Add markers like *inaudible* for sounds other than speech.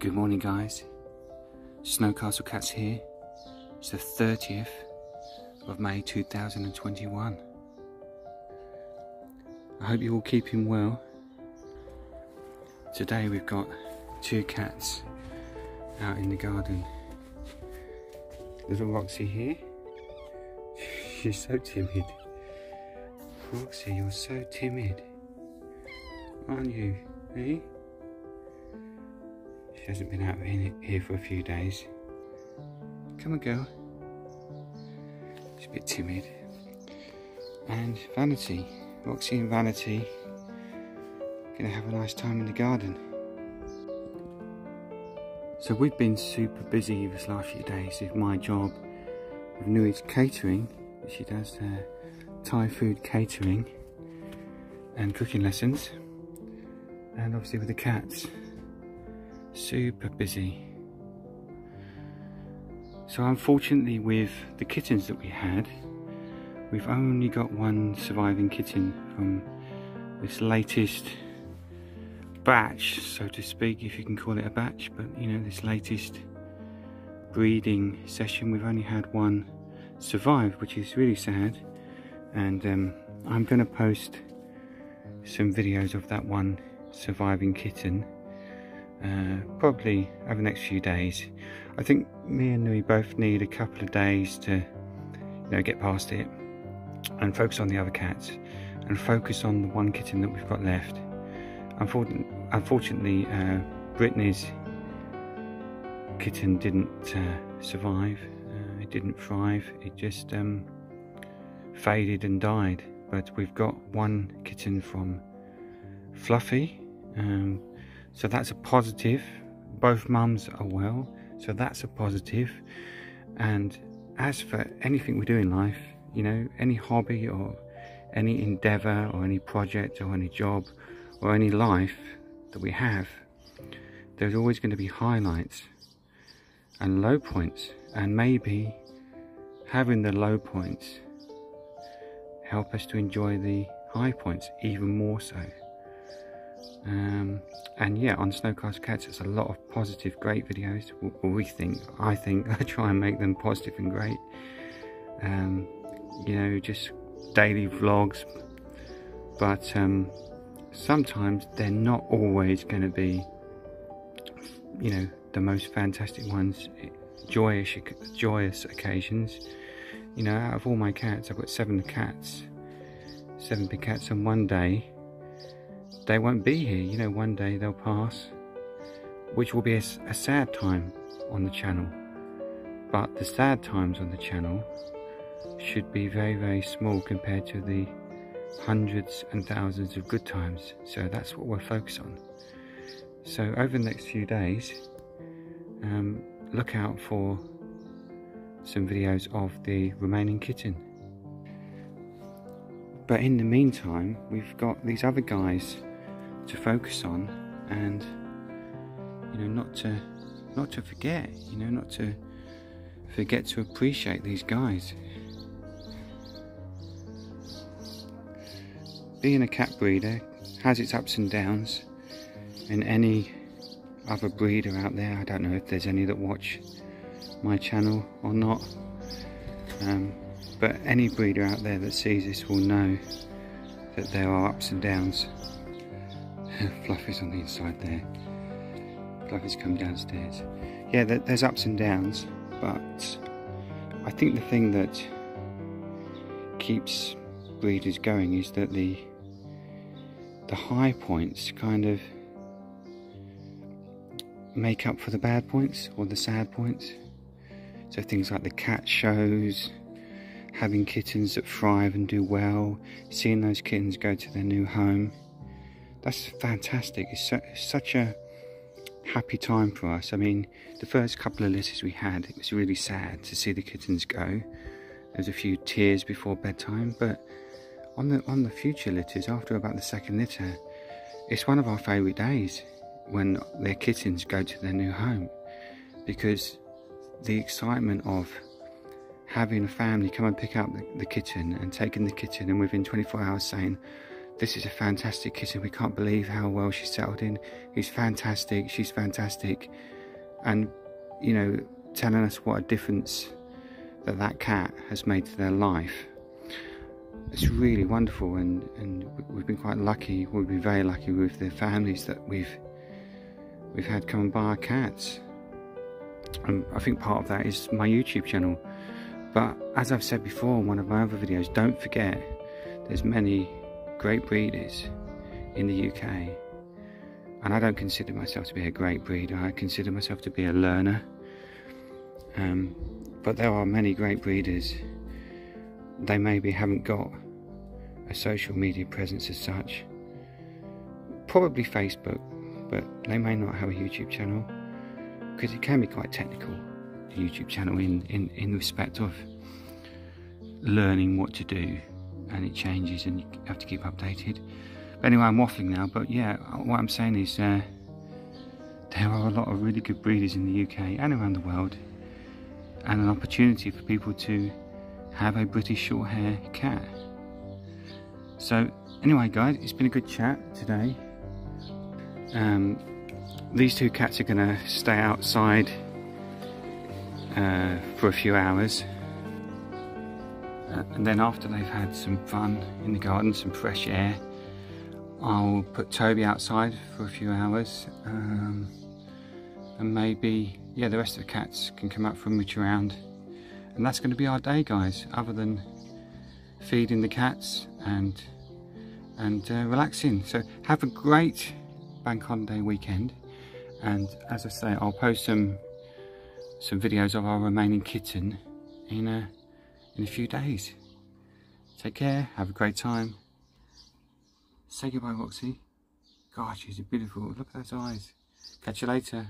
Good morning guys, Snowcastle Cats here. It's the 30th of May 2021. I hope you're all keeping well. Today we've got two cats out in the garden. Little Roxy here. She's so timid. Roxy, you're so timid. Aren't you? Eh? Hasn't been out here for a few days. Come on, girl. She's a bit timid. And Vanity, Roxy and Vanity, gonna have a nice time in the garden. So we've been super busy this last few days with my job with Nui's catering. She does uh, Thai food catering and cooking lessons. And obviously with the cats super busy. So unfortunately with the kittens that we had, we've only got one surviving kitten from this latest batch, so to speak, if you can call it a batch, but you know, this latest breeding session, we've only had one survive, which is really sad. And um, I'm to post some videos of that one surviving kitten uh, probably over the next few days. I think me and Nui both need a couple of days to you know get past it and focus on the other cats and focus on the one kitten that we've got left. Unfortunately, unfortunately uh, Brittany's kitten didn't uh, survive. Uh, it didn't thrive. It just um, faded and died. But we've got one kitten from Fluffy. Um, so that's a positive. Both mums are well, so that's a positive. And as for anything we do in life, you know, any hobby or any endeavor or any project or any job or any life that we have, there's always going to be highlights and low points. And maybe having the low points help us to enjoy the high points even more so. Um, and yeah, on Snowcastle Cats, it's a lot of positive, great videos. We think, I think, *laughs* I try and make them positive and great. Um, you know, just daily vlogs. But um, sometimes they're not always going to be, you know, the most fantastic ones, joyous, joyous occasions. You know, out of all my cats, I've got seven cats, seven big cats, and one day they won't be here. You know, one day they'll pass, which will be a, a sad time on the channel. But the sad times on the channel should be very, very small compared to the hundreds and thousands of good times. So that's what we're focused on. So over the next few days, um, look out for some videos of the remaining kitten. But in the meantime, we've got these other guys to focus on and you know not to not to forget you know not to forget to appreciate these guys. Being a cat breeder has its ups and downs and any other breeder out there I don't know if there's any that watch my channel or not um, but any breeder out there that sees this will know that there are ups and downs Fluffy's on the inside there. Fluffy's come downstairs. Yeah, there's ups and downs, but I think the thing that keeps breeders going is that the the high points kind of make up for the bad points or the sad points. So things like the cat shows, having kittens that thrive and do well, seeing those kittens go to their new home that's fantastic. It's, it's, such a happy time for us. I mean, the first couple of litters we had, it was really sad to see the kittens go. There's a few tears before bedtime, but on the on the future litters, after about the second litter, it's one of our favourite days when their kittens go to their new home because the excitement of having a family come and pick up the, the kitten and taking the kitten and within 24 hours saying this is a fantastic kitten. We can't believe how well she's settled in. He's fantastic. She's fantastic. And, you know, telling us what a difference that that cat has made to their life. It's really wonderful and, and we've been quite lucky. We've been very lucky with the families that we've we've had come and buy our cats. And I think part of that is my YouTube channel. But as I've said before in one of my other videos, don't forget there's many great breeders in the UK. And I don't consider myself to be a great breeder, I consider myself to be a learner. Um, but there are many great breeders. They maybe haven't got a social media presence as such. Probably Facebook, but they may not have a YouTube channel because it can be quite technical, the YouTube channel, in, in, in respect of learning what to do and it changes and you have to keep updated. But anyway, I'm waffling now, but yeah, what I'm saying is uh, there are a lot of really good breeders in the UK and around the world and an opportunity for people to have a British short hair cat. So anyway guys, it's been a good chat today. Um, these two cats are going to stay outside uh, for a few hours and then after they've had some fun in the garden, some fresh air, I'll put Toby outside for a few hours um, and maybe, yeah, the rest of the cats can come up for a mooch around. And that's going to be our day, guys, other than feeding the cats and and uh, relaxing. So have a great bank holiday weekend. And as I say, I'll post some some videos of our remaining kitten in a in a few days. Take care, have a great time. Say goodbye, Roxy. Gosh, she's beautiful. Look at those eyes. Catch you later.